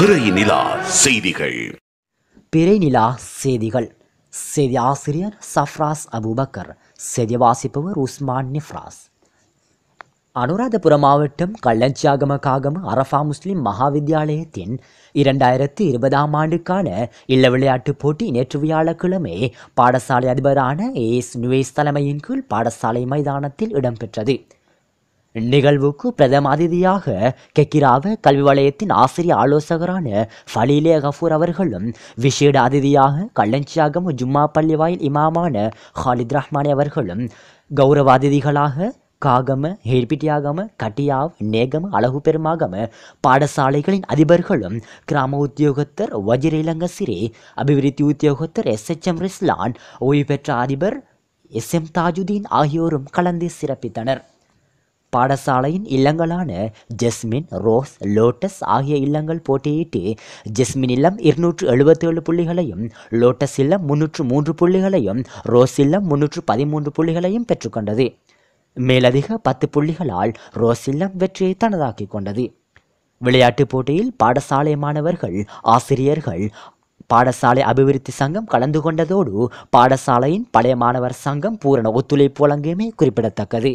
பிறை நிலா செய்திகள். பிறை நிலா செய்திகள். செய்தி ஆசிரியர் சஃப்ராஸ் அபுபக்கர். செய்தி வாசிப்பவர் உஸ்மான் நிஃப்ராஸ். அனுராதபுரம் மாவட்டம் கள்ளஞ்சியாகம காகம அரஃபா முஸ்லிம் மகாவித்யாலயத்தின் இரண்டாயிரத்தி இருபதாம் ஆண்டுக்கான இல்ல விளையாட்டுப் போட்டி நேற்று வியாழக்கிழமை பாடசாலை அதிபரான ஏஎஸ் நுவேஸ் தலைமையின் கீழ் பாடசாலை மைதானத்தில் இடம்பெற்றது. நிகழ்வுக்கு பிரதம அதிதியாக கெக்கிராவ கல்வி வலயத்தின் ஆசிரியர் ஆலோசகரான ஃபலீலே கஃபூர் அவர்களும் விசேட அதிதியாக கள்ளஞ்சியாகம் ஜும்மா பள்ளி வாயில் இமாமான ஹாலித் ரஹ்மானி அவர்களும் கௌரவ அதிதிகளாக காகம ஹெர்பிட்டியாகம கட்டியாவ் நேகம அழகு பெருமாகம பாடசாலைகளின் அதிபர்களும் கிராம உத்தியோகத்தர் வஜிர இளங்கசிரே அபிவிருத்தி உத்தியோகத்தர் எஸ் எச் எம் ரிஸ்லான் ஓய்வு பெற்ற அதிபர் எஸ் எம் தாஜுதீன் ஆகியோரும் கலந்து சிறப்பித்தனர். பாடசாலையின் இல்லங்களான ஜெஸ்மின் ரோஸ் லோட்டஸ் ஆகிய இல்லங்கள் போட்டியிட்டு ஜெஸ்மின் இல்லம் இருநூற்று எழுபத்தேழு புள்ளிகளையும் லோட்டஸ் இல்லம் முன்னூற்று மூன்று புள்ளிகளையும் ரோஸ் இல்லம் முன்னூற்று பதிமூன்று புள்ளிகளையும் பெற்றுக்கொண்டது மேலதிக பத்து புள்ளிகளால் ரோஸ் இல்லம் வெற்றியை தனதாக்கிக் கொண்டது. விளையாட்டுப் போட்டியில் பாடசாலை மாணவர்கள் ஆசிரியர்கள் பாடசாலை அபிவிருத்தி சங்கம் கலந்து கொண்டதோடு பாடசாலையின் பழைய மாணவர் சங்கம் பூரண ஒத்துழைப்பு வழங்கியமே குறிப்பிடத்தக்கது.